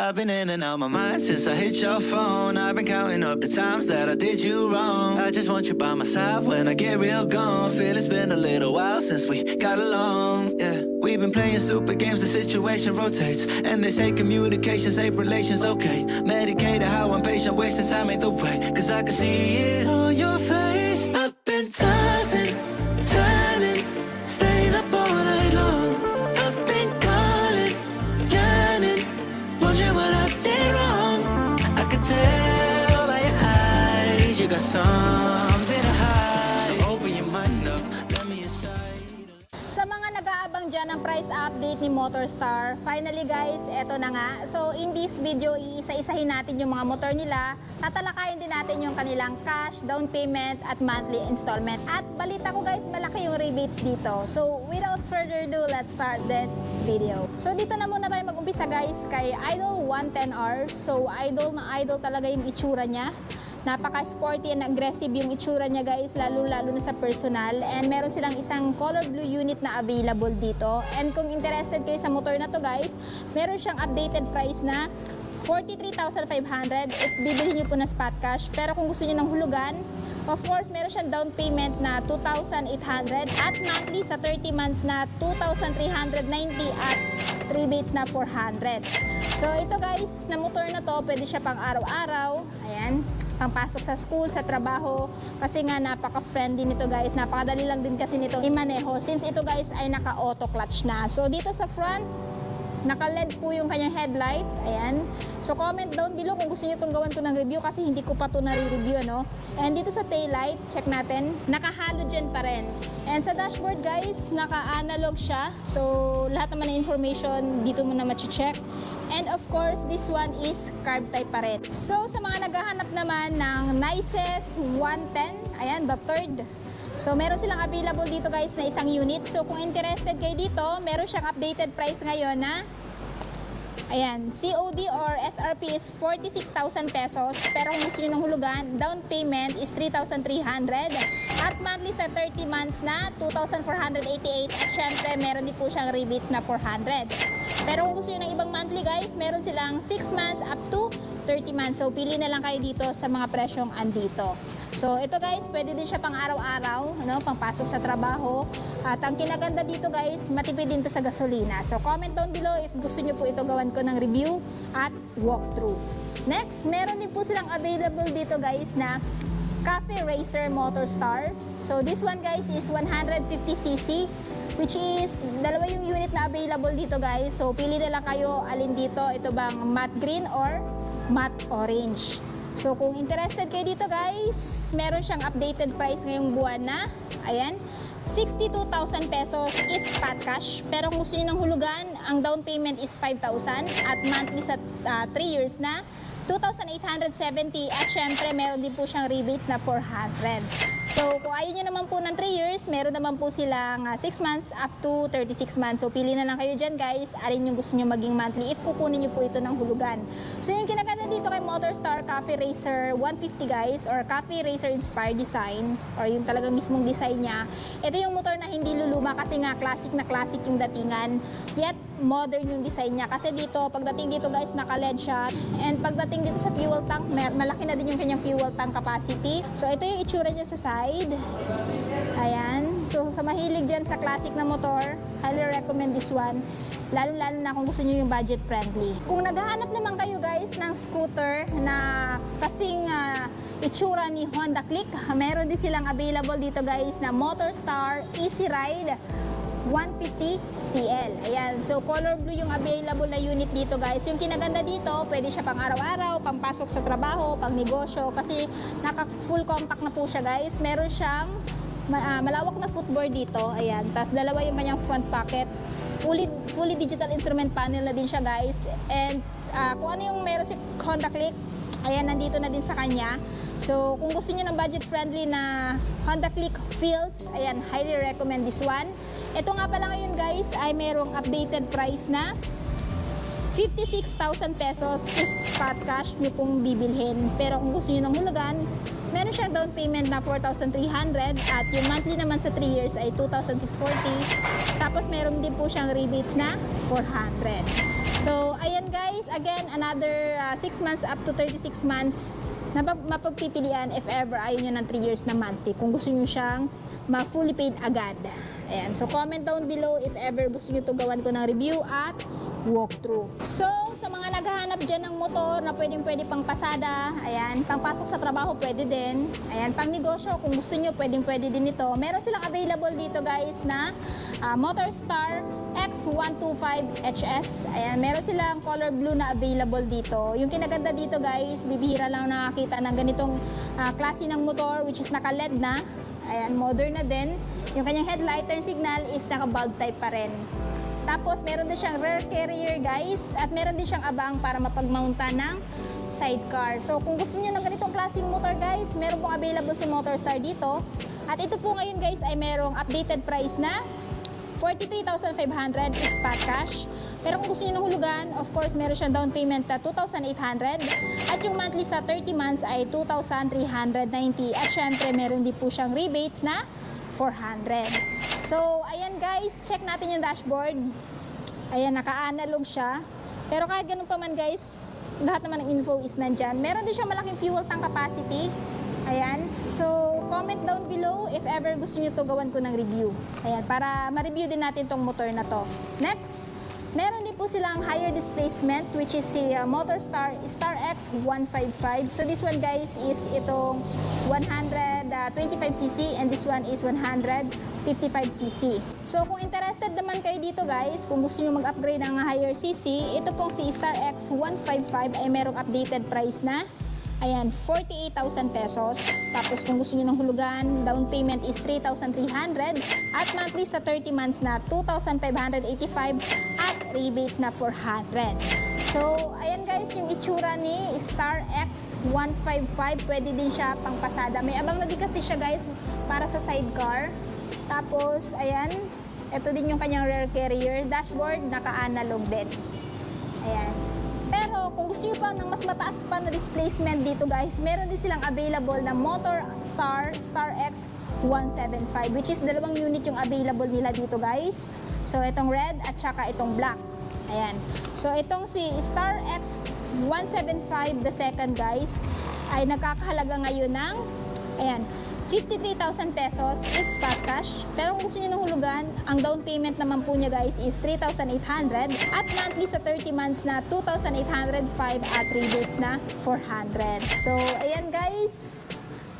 I've been in and out my mind since I hit your phone. I've been counting up the times that I did you wrong. I just want you by my side when I get real gone. Feel it's been a little while since we got along. Yeah, we've been playing stupid games, the situation rotates. And they say communication, safe relations, okay. Medicated how I'm patient, wasting time ain't the way. Cause I can see it on your face. Price update ni Motorstar, finally guys, eto na nga. So in this video, iisa-isahin natin yung mga motor nila. Tatalakayin din natin yung kanilang cash, down payment, at monthly installment. At balita ko guys, malaki yung rebates dito. So without further ado, let's start this video. So dito na muna tayo mag-umpisa guys kay Idol 110R. So idol na idol talaga yung itsura niya. Napaka-sporty and aggressive yung itsura niya guys, lalo-lalo na sa personal. And meron silang isang color blue unit na available dito. And kung interested kayo sa motor na to guys, meron siyang updated price na 43,500 if bibili niyo po na spot cash. Pero kung gusto niyo ng hulugan, of course, meron siyang down payment na 2,800 at monthly sa 30 months na 2,390 at rebates na 400. So ito guys, na motor na to, pwede siya pang araw-araw. Pangpasok sa school, sa trabaho. Kasi nga napaka-friendly nito guys. Napakadali lang din kasi nito imaneho. Since ito guys ay naka-auto clutch na. So dito sa front, Naka-LED po yung kanyang headlight. Ayan. So, comment down below kung gusto niyo itong gawan ko ng review kasi hindi ko pa ito nare-review, no? And dito sa taillight, check natin, naka-halogen pa rin. And sa dashboard, guys, naka-analog siya. So, lahat naman ng information dito mo na check And of course, this one is carb type pa rin. So, sa mga naghahanap naman ng nicest 110, ayan, third So, meron silang available dito guys na isang unit. So, kung interested kayo dito, meron siyang updated price ngayon na Ayan, COD or SRP is 46,000 pesos. Pero kung gusto nyo ng hulugan, down payment is 3,300. At monthly sa 30 months na 2,488. At syempre, meron din po siyang rebates na 400. Pero kung gusto nyo ng ibang monthly guys, meron silang 6 months up to 30 months. So, pili na lang kayo dito sa mga presyong andito. So, ito guys, pwede din siya pang araw-araw, ano, pangpasok sa trabaho. At ang kinaganda dito guys, matipid din to sa gasolina. So, comment down below if gusto nyo po ito gawan ko ng review at walkthrough. Next, meron din po silang available dito guys na Cafe Racer Motor Star. So, this one guys is 150cc which is dalawa yung unit na available dito guys. So, pili na lang kayo alin dito. Ito bang matte green or matte orange. So kung interested kayo dito guys, meron siyang updated price ngayong buwan na, ayan, 62,000 pesos if spot cash. Pero kung gusto niyo ng hulugan, ang down payment is 5,000 at monthly sa 3 uh, years na, 2,870 at syempre meron din po siyang rebates na 400. So kung ayaw nyo naman po ng 3 years, meron naman po silang uh, 6 months up to 36 months. So pili na lang kayo dyan guys, alin yung gusto nyo maging monthly if kukunin nyo po ito ng hulugan. So yung kinaganda dito kay Motorstar Coffee Racer 150 guys or Coffee Racer Inspired Design or yung talagang mismong design niya. Ito yung motor na hindi luluma kasi nga classic na classic yung datingan. Yet modern yung design niya. Kasi dito, pagdating dito guys, naka-LED siya. And pagdating dito sa fuel tank, malaki na din yung kanyang fuel tank capacity. So ito yung itsura niya sa side. Ayan. So sa mahilig dyan sa classic na motor, highly recommend this one. Lalo-lalo na kung gusto niyo yung budget friendly. Kung naghahanap naman kayo guys ng scooter na kasing uh, itsura ni Honda Click, meron din silang available dito guys na Motorstar Easy Ride 150 CL. Ayan, so color blue yung available na unit dito guys. Yung kinaganda dito, pwede siya pang araw-araw, pang pasok sa trabaho, pang negosyo, kasi naka full compact na po siya guys. Meron siyang uh, malawak na footboard dito, ayan. Tapos dalawa yung kanyang front pocket. Fully, fully digital instrument panel na din siya guys. And uh, kung ano yung meron si Honda Click, ayan, nandito na din sa kanya. So, kung gusto niyo ng budget-friendly na Honda Click feels, ayan, highly recommend this one. Ito nga pala ngayon guys, ay merong updated price na 56,000 pesos is spot cash nyo pong bibilhin. Pero kung gusto nyo ng hulugan, meron siyang down payment na 4,300 at yung monthly naman sa 3 years ay 2,640. Tapos meron din po siyang rebates na 400. So, ayan guys, again, another 6 months up to 36 months na map- mapagpipilian if ever ayaw nyo ng 3 years na monthly. Kung gusto nyo siyang ma-fully paid agad. Ayan. So, comment down below if ever gusto nyo to gawan ko ng review at walkthrough. So, sa mga naghahanap dyan ng motor na pwedeng pwede pang pasada, ayan, pangpasok sa trabaho pwede din. Ayan, pang negosyo, kung gusto nyo, pwedeng pwede din ito. Meron silang available dito guys na ah, Motorstar X125HS. Ayan, meron silang color blue na available dito. Yung kinaganda dito guys, bibihira lang nakakita ng ganitong ah, klase ng motor which is naka-LED na. Ayan, modern na din. Yung kanyang headlight turn signal is naka-bulb type pa rin. Tapos, meron din siyang rear carrier, guys. At meron din siyang abang para mapagmounta ng sidecar. So, kung gusto niyo ng ganitong klaseng motor, guys, meron pong available si Motorstar dito. At ito po ngayon, guys, ay merong updated price na 43,500 is spot cash. Pero kung gusto niyo ng hulugan, of course, meron siyang down payment na 2,800. At yung monthly sa 30 months ay 2,390. At syempre, meron din po siyang rebates na 400. So, ayan guys, check natin yung dashboard. Ayan, naka-analog siya. Pero kahit ganun pa man guys, lahat naman ng info is nandyan. Meron din siyang malaking fuel tank capacity. Ayan. So, comment down below if ever gusto nyo to gawan ko ng review. Ayan, para ma-review din natin tong motor na to. Next, meron din po silang higher displacement which is si uh, Motorstar Star X 155. So, this one guys is itong 125cc and this one is 155cc. So, kung interested naman kayo dito guys, kung gusto nyo mag-upgrade ng higher cc, ito pong si Star X 155 ay merong updated price na Ayan, 48,000 pesos. Tapos kung gusto niyo ng hulugan, down payment is 3,300 at monthly sa 30 months na 2,585 at rebates na 400. So, ayan guys, yung itsura ni Star X 155, pwede din siya pang pasada. May abang na din kasi siya guys para sa sidecar. Tapos, ayan, ito din yung kanyang rear carrier. Dashboard, naka-analog din. Ayan. Kung gusto nyo pa ng mas mataas pa na displacement dito guys, meron din silang available na Motor Star Star X 175 which is dalawang unit yung available nila dito guys. So itong red at saka itong black. Ayan. So itong si Star X 175 the second guys ay nagkakahalaga ngayon ng ayan 53,000 pesos if spot cash. Pero kung gusto niyo ng hulugan, ang down payment naman po niya guys is 3,800 at monthly sa 30 months na 2,805 at rebates na 400. So, ayan guys.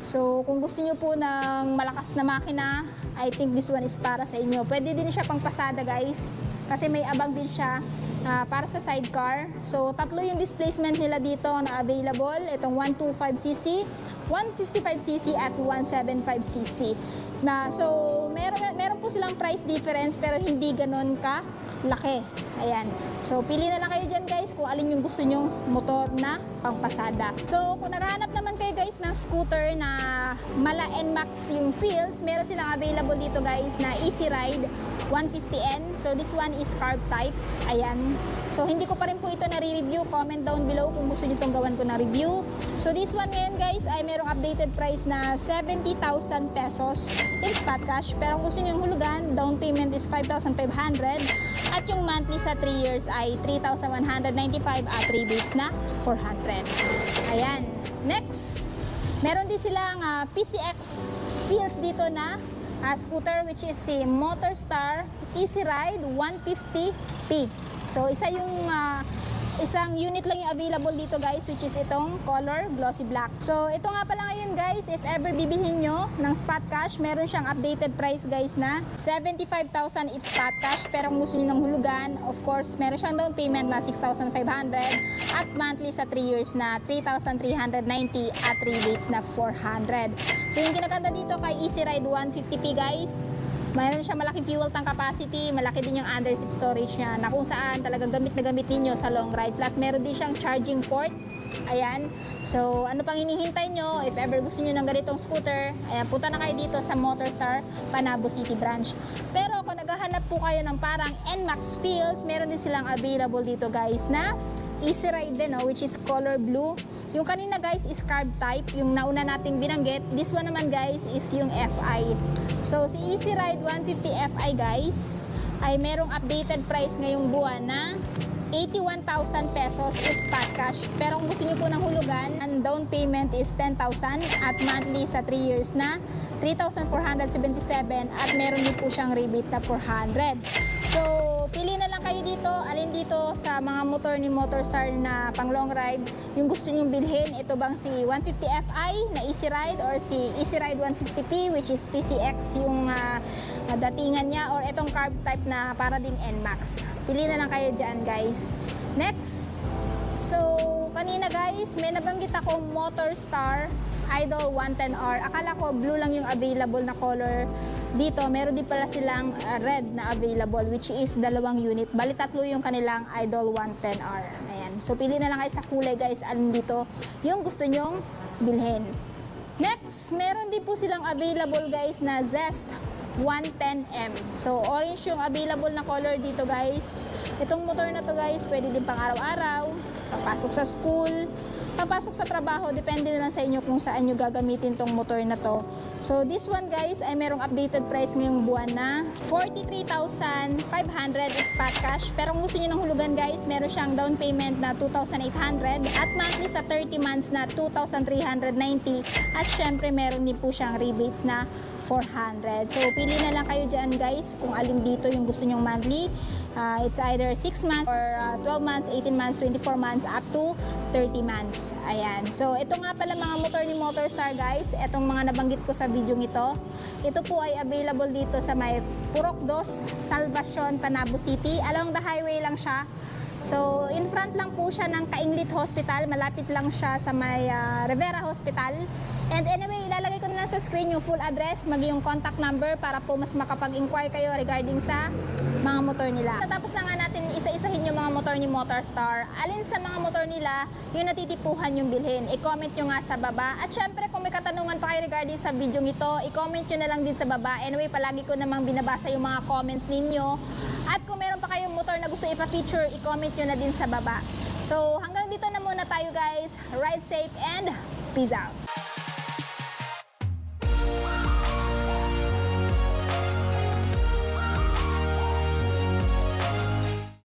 So, kung gusto niyo po ng malakas na makina, I think this one is para sa inyo. Pwede din siya pang pasada guys. Kasi may abang din siya ah, para sa sidecar. So, tatlo yung displacement nila dito na available. Itong 125cc, 155cc at 175cc. Na, so, meron, meron po silang price difference pero hindi ganun ka laki. Ayan. So, pili na lang kayo dyan guys kung alin yung gusto nyong motor na pangpasada. So, kung naghahanap naman kayo guys ng scooter na mala NMAX yung feels, meron silang available dito guys na Easy Ride 150N. So, this one is carb type. Ayan. So, hindi ko pa rin po ito nare-review. Comment down below kung gusto nyo itong gawan ko na review. So, this one ngayon guys ay merong updated price na 70,000 pesos in spot cash. Pero kung gusto nyo yung hulugan, down payment is 5,500 at yung monthly sa 3 years ay 3,195 at rebates na 400. Ayan. Next, meron din silang ah, PCX feels dito na ah, scooter which is si Motorstar Easy Ride 150P. So, isa yung ah, isang unit lang yung available dito guys which is itong color glossy black. So ito nga pala ngayon guys if ever bibilhin nyo ng spot cash meron siyang updated price guys na 75,000 if spot cash pero kung gusto nyo ng hulugan of course meron siyang down payment na 6,500 at monthly sa 3 years na 3,390 at rebates na 400. So yung kinaganda dito kay Easy Ride 150p guys Mayroon siya malaking fuel tank capacity, malaki din yung under seat storage niya na kung saan talagang gamit na gamit ninyo sa long ride. Plus meron din siyang charging port. Ayan. So, ano pang hinihintay nyo? If ever gusto nyo ng ganitong scooter, ayan, punta na kayo dito sa Motorstar Panabo City Branch. Pero kung naghahanap po kayo ng parang NMAX feels, meron din silang available dito guys na Easy Ride din, no, which is color blue. Yung kanina guys is carb type, yung nauna nating binanggit. This one naman guys is yung FI. So si Easy Ride 150 FI guys ay merong updated price ngayong buwan na 81,000 pesos is spot cash. Pero kung gusto nyo po ng hulugan, ang down payment is 10,000 at monthly sa 3 years na 3,477 at meron din po siyang rebate na 400. So, pili na lang kayo dito. Alin dito sa mga motor ni Motorstar na pang long ride, yung gusto nyong bilhin, ito bang si 150 Fi na Easy Ride or si Easy Ride 150P which is PCX yung ah, datingan niya or itong carb type na para ding NMAX. Pili na lang kayo dyan guys. Next, So, kanina guys, may nabanggit ako Motorstar Idol 110R. Akala ko blue lang yung available na color dito. Meron din pala silang uh, red na available which is dalawang unit. Bali tatlo yung kanilang Idol 110R. Ayan. So, pili na lang kayo sa kulay guys. Alin dito yung gusto nyong bilhin. Next, meron din po silang available guys na Zest 110M. So, orange yung available na color dito guys. Itong motor na to guys, pwede din pang araw-araw, papasok sa school, papasok sa trabaho, depende na lang sa inyo kung saan nyo gagamitin tong motor na to. So, this one guys ay merong updated price ngayong buwan na 43,500 spot cash. Pero kung gusto nyo ng hulugan guys, meron siyang down payment na 2,800 at monthly sa 30 months na 2,390 at syempre meron din po siyang rebates na 400. So, pili na lang kayo dyan guys kung alin dito yung gusto nyong monthly. Uh, it's either 6 months or uh, 12 months, 18 months, 24 months, up to 30 months. Ayan. So, ito nga pala mga motor ni Motorstar guys. Itong mga nabanggit ko sa video ito. Ito po ay available dito sa may Purok 2, Salvacion, Panabo City. Along the highway lang siya. So, in front lang po siya ng Kainglit Hospital. Malapit lang siya sa may ah, Rivera Hospital. And anyway, ilalagay ko na lang sa screen yung full address, mag yung contact number para po mas makapag-inquire kayo regarding sa mga motor nila. Tapos na nga natin isa-isahin yung mga motor ni Motorstar. Alin sa mga motor nila yung natitipuhan yung bilhin. I-comment nyo nga sa baba. At syempre, kung may katanungan pa kayo regarding sa video ito, i-comment nyo na lang din sa baba. Anyway, palagi ko namang binabasa yung mga comments ninyo. At kung meron pa kayong motor na gusto ipa-feature, i-comment nyo na din sa baba. So, hanggang dito na muna tayo guys. Ride safe and peace out!